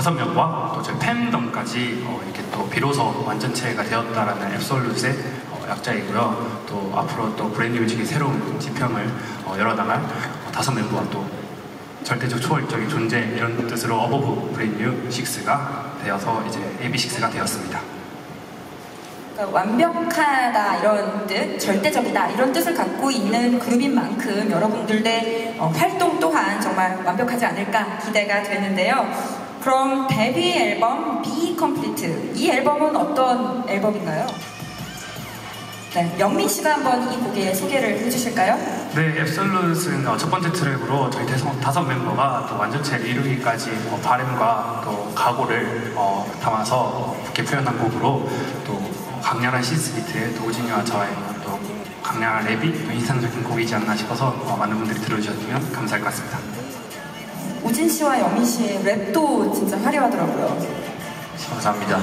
다섯 명과 또 저희 팬덤까지 어, 이렇게 또 비로소 완전체가 되었다라는 Absolute의 어, 약자이고요. 또 앞으로 또 Brandnew Music의 새로운 지평을 어, 열어나갈 어, 다섯 멤버와 또 절대적 초월적인 존재 이런 뜻으로 Above Brandnew 6가 되어서 이제 AB6IX가 되었습니다. 그러니까 완벽하다 이런 뜻, 절대적이다 이런 뜻을 갖고 있는 그룹인 만큼 여러분들의 어, 활동 또한 정말 완벽하지 않을까 기대가 되는데요. 그럼 데뷔 앨범 Be Complete 이 앨범은 어떤 앨범인가요? 네, 영민 씨가 한번 이 곡의 소개를 해주실까요? 네, Absolute는 어, 첫 번째 트랙으로 저희 대성, 다섯 멤버가 또 완전체를 이루기까지 어, 바램과 또 각오를 어, 담아서 이렇게 표현한 곡으로 또 강렬한 시스 비트에 또 우진이와 저의 또 강렬한 랩이 또 인상적인 곡이지 않나 싶어서 어, 많은 분들이 들어주셨으면 감사할 것 같습니다. 우진 씨와 영민 씨의 랩도 진짜 화려하더라고요. 감사합니다.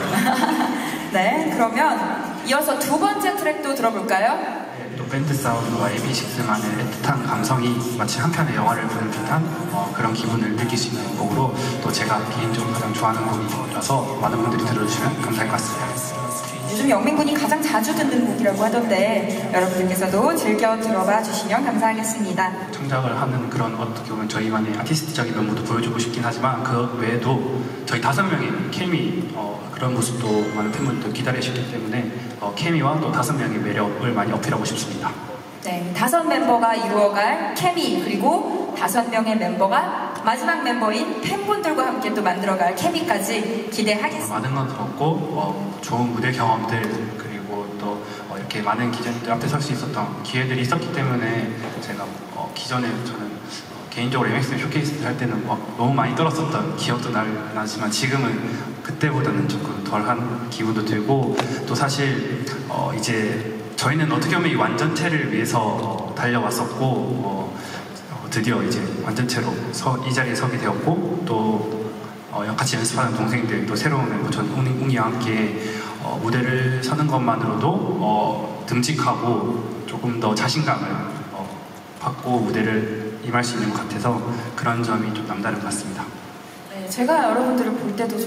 네, 그러면 이어서 두 번째 트랙도 들어볼까요? 네, 또 밴드 사운드와 AB6만의 애틋한 감성이 마치 한 편의 영화를 보는 듯한 어, 그런 기분을 느낄 수 있는 곡으로 또 제가 개인적으로 가장 좋아하는 곡이라서 많은 분들이 들어주시면 감사할 것 같습니다. 요즘 영민 군이 가장 자주 듣는 곡이라고 하던데 여러분들께서도 즐겨 들어봐 주시면 감사하겠습니다. 창작을 하는 그런 어떻게 보면 저희만의 아티스트적인 면모도 보여주고 싶긴 하지만 그 외에도 저희 다섯 명의 케미 어, 그런 모습도 많은 팬분들 기다리시기 때문에 어, 케미와 또 다섯 명의 매력을 많이 어필하고 싶습니다. 네, 다섯 멤버가 이루어갈 케미 그리고 다섯 명의 멤버가 마지막 멤버인 팬분들과 함께 또 만들어갈 케미까지 기대하겠습니다. 많은 걸 들었고 어, 좋은 무대 경험들 그리고 또 어, 이렇게 많은 기자님들 앞에 설 수 있었던 기회들이 있었기 때문에 제가 어, 기존에 저는 어, 개인적으로 MX 쇼케이스 할 때는 막 너무 많이 떨었었던 기억도 날, 나지만 지금은 그때보다는 조금 덜한 기분도 들고 또 사실 어, 이제 저희는 어떻게 보면 이 완전체를 위해서 어, 달려왔었고 어, 어, 드디어 이제 완전체로 서- 이 자리에 서게 되었고 또 어, 같이 연습하는 동생들 또 새로운 멤버 전 웅- 웅이와 함께 어, 무대를 서는 것만으로도 어, 듬직하고 조금 더 자신감을 어, 받고 무대를 임할 수 있는 것 같아서 그런 점이 좀 남다른 것 같습니다. 네, 제가 여러분들을 볼 때도